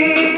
You.